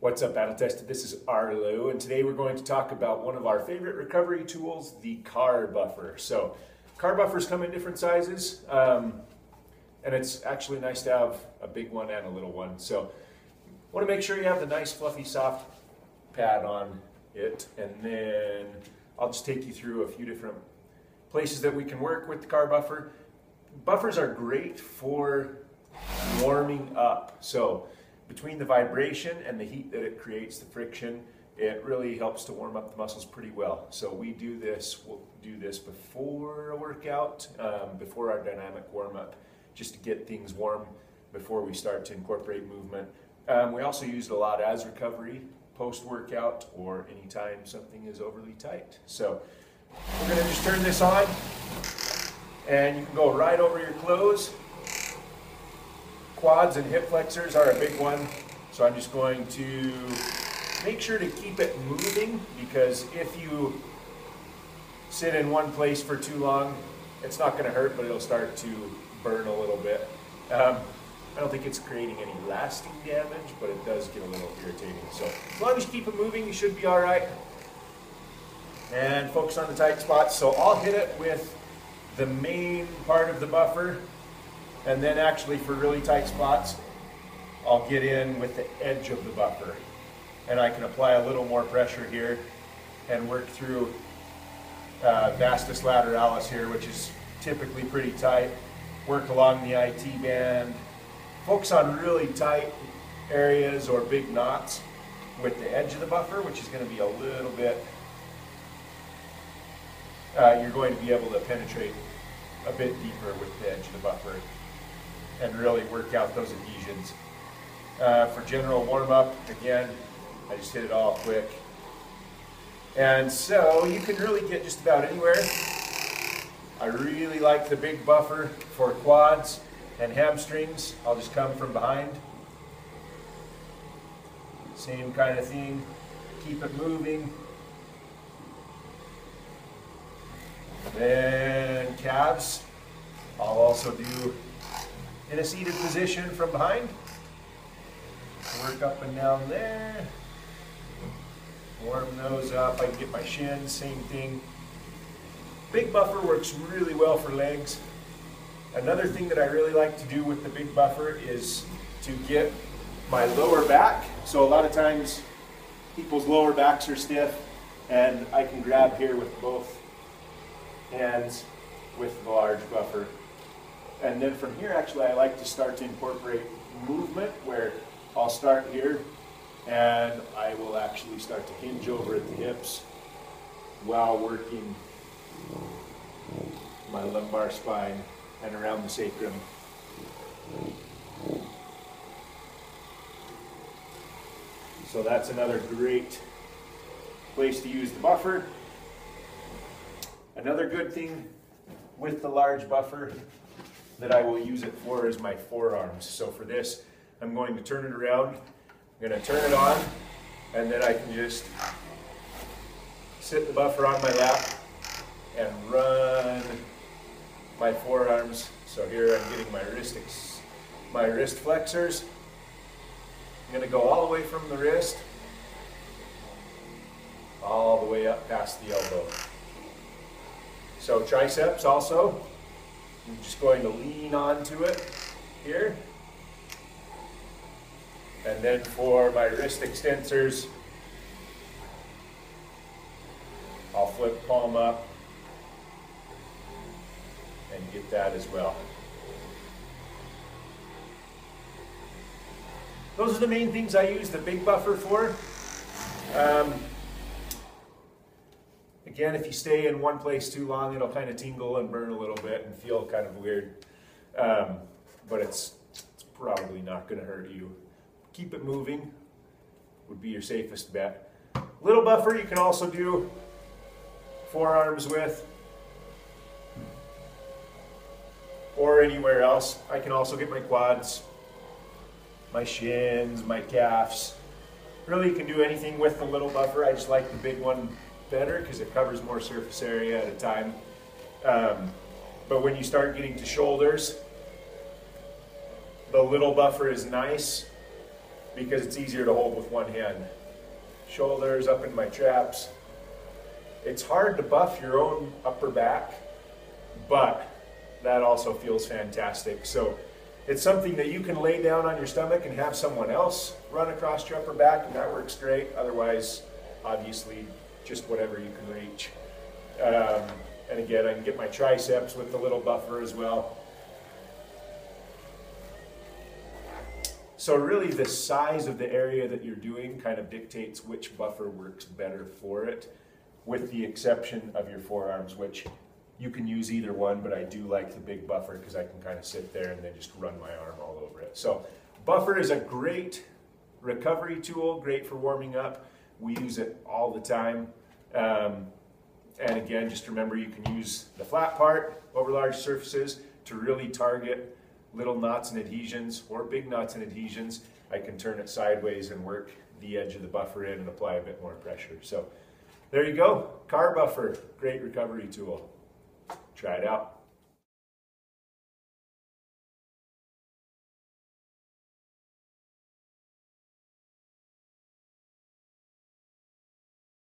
What's up, Battle Tested? This is Arlo, and today we're going to talk about one of our favorite recovery tools, the car buffer. So, car buffers come in different sizes, um, and it's actually nice to have a big one and a little one. So, want to make sure you have the nice, fluffy, soft pad on it, and then I'll just take you through a few different places that we can work with the car buffer. Buffers are great for warming up. So, between the vibration and the heat that it creates, the friction, it really helps to warm up the muscles pretty well. So we do this, we'll do this before a workout, um, before our dynamic warm up, just to get things warm before we start to incorporate movement. Um, we also use it a lot as recovery, post workout, or anytime something is overly tight. So we're gonna just turn this on and you can go right over your clothes Quads and hip flexors are a big one. So I'm just going to make sure to keep it moving because if you sit in one place for too long, it's not going to hurt, but it'll start to burn a little bit. Um, I don't think it's creating any lasting damage, but it does get a little irritating. So as long as you keep it moving, you should be all right. And focus on the tight spots. So I'll hit it with the main part of the buffer and then actually for really tight spots, I'll get in with the edge of the buffer. And I can apply a little more pressure here and work through uh, vastus lateralis here, which is typically pretty tight. Work along the IT band. Focus on really tight areas or big knots with the edge of the buffer, which is going to be a little bit, uh, you're going to be able to penetrate a bit deeper with the edge of the buffer and really work out those adhesions. Uh, for general warm-up, again, I just hit it all quick. And so you can really get just about anywhere. I really like the big buffer for quads and hamstrings. I'll just come from behind. Same kind of thing. Keep it moving. Then calves. I'll also do in a seated position from behind. Work up and down there. Warm those up. I can get my shins, same thing. Big buffer works really well for legs. Another thing that I really like to do with the big buffer is to get my lower back. So a lot of times people's lower backs are stiff and I can grab here with both hands with the large and then from here, actually, I like to start to incorporate movement where I'll start here and I will actually start to hinge over at the hips while working my lumbar spine and around the sacrum. So that's another great place to use the buffer. Another good thing with the large buffer that I will use it for is my forearms. So for this, I'm going to turn it around. I'm going to turn it on, and then I can just sit the buffer on my lap and run my forearms. So here I'm getting my wrist, my wrist flexors. I'm going to go all the way from the wrist all the way up past the elbow. So triceps also. I'm just going to lean onto it here. And then for my wrist extensors, I'll flip palm up and get that as well. Those are the main things I use the big buffer for. Um, Again, if you stay in one place too long, it'll kind of tingle and burn a little bit and feel kind of weird. Um, but it's, it's probably not going to hurt you. Keep it moving would be your safest bet. Little buffer you can also do forearms with or anywhere else. I can also get my quads, my shins, my calves. Really you can do anything with the little buffer. I just like the big one better because it covers more surface area at a time. Um, but when you start getting to shoulders, the little buffer is nice because it's easier to hold with one hand. Shoulders up in my traps. It's hard to buff your own upper back, but that also feels fantastic. So it's something that you can lay down on your stomach and have someone else run across your upper back, and that works great. Otherwise, obviously, just whatever you can reach. Um, and again, I can get my triceps with the little buffer as well. So really the size of the area that you're doing kind of dictates which buffer works better for it, with the exception of your forearms, which you can use either one, but I do like the big buffer because I can kind of sit there and then just run my arm all over it. So buffer is a great recovery tool, great for warming up. We use it all the time. Um, and again, just remember you can use the flat part over large surfaces to really target little knots and adhesions or big knots and adhesions. I can turn it sideways and work the edge of the buffer in and apply a bit more pressure. So there you go, car buffer, great recovery tool. Try it out.